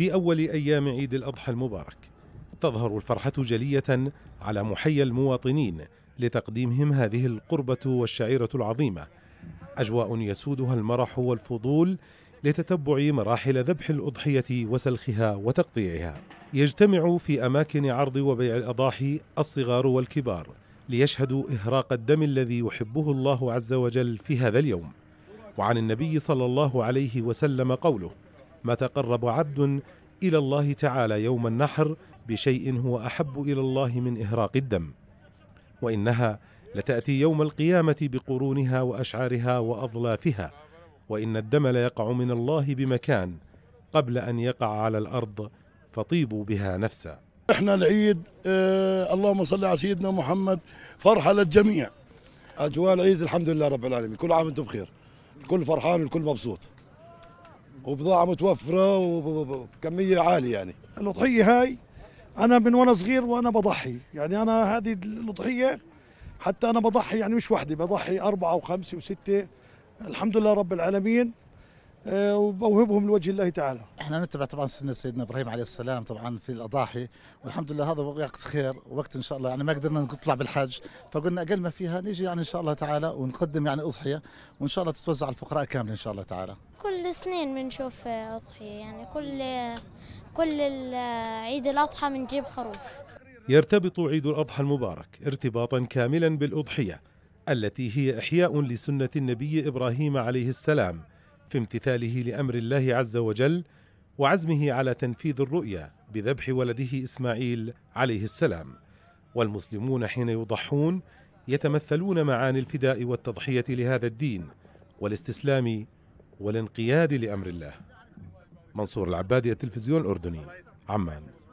في أول أيام عيد الأضحى المبارك. تظهر الفرحة جلية على محيا المواطنين لتقديمهم هذه القربة والشعيرة العظيمة. أجواء يسودها المرح والفضول لتتبع مراحل ذبح الأضحية وسلخها وتقطيعها. يجتمع في أماكن عرض وبيع الأضاحي الصغار والكبار ليشهدوا إهراق الدم الذي يحبه الله عز وجل في هذا اليوم. وعن النبي صلى الله عليه وسلم قوله ما تقرب عبد إلى الله تعالى يوم النحر بشيء هو أحب إلى الله من إهراق الدم وإنها لتأتي يوم القيامة بقرونها وأشعارها وأظلافها وإن الدم ليقع من الله بمكان قبل أن يقع على الأرض فطيبوا بها نفسا. إحنا العيد آه اللهم صل على سيدنا محمد فرحة للجميع. أجواء العيد الحمد لله رب العالمين. كل عام وأنتم بخير. الكل فرحان والكل مبسوط. وبضاعة متوفرة وبكمية عالية يعني. الأضحية هاي أنا من وأنا صغير وأنا بضحي. يعني أنا هذه الأضحية حتى أنا بضحي يعني مش وحدي بضحي أربعة وخمسة وستة. الحمد لله رب العالمين. وبوهبهم لوجه الله تعالى. إحنا نتبع طبعا سنة سيدنا إبراهيم عليه السلام طبعا في الأضاحي والحمد لله هذا وقت خير وقت إن شاء الله يعني ما قدرنا نطلع بالحج فقلنا أقل ما فيها نيجي يعني إن شاء الله تعالى ونقدم يعني أضحية وإن شاء الله تتوزع على الفقراء كاملة إن شاء الله تعالى. كل سنين بنشوف أضحية يعني كل كل عيد الأضحى بنجيب خروف. يرتبط عيد الأضحى المبارك ارتباطا كاملا بالأضحية التي هي إحياء لسنة النبي إبراهيم عليه السلام في امتثاله لأمر الله عز وجل وعزمه على تنفيذ الرؤيا بذبح ولده إسماعيل عليه السلام. والمسلمون حين يضحون يتمثلون معاني الفداء والتضحية لهذا الدين والاستسلام والانقياد لأمر الله. منصور العبادي التلفزيون الأردني عمان.